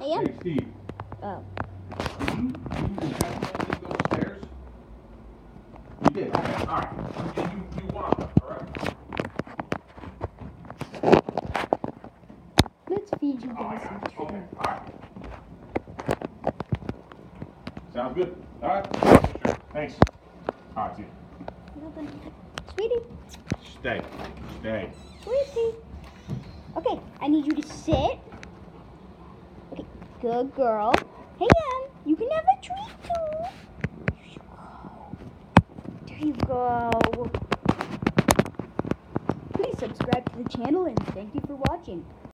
I am. Hey, Steve. Oh. Did you, you intentionally go upstairs? You did, okay, alright. And you, you want them, correct? Let's feed you Oh, guys some it, okay, treats. alright. Sounds good, alright, sure, thanks. Alright, see you. Sweetie, Stay, stay. sweetie. Okay, I need you to sit. Good girl. Hey, Em, you can have a treat too. There you go. There you go. Please subscribe to the channel and thank you for watching.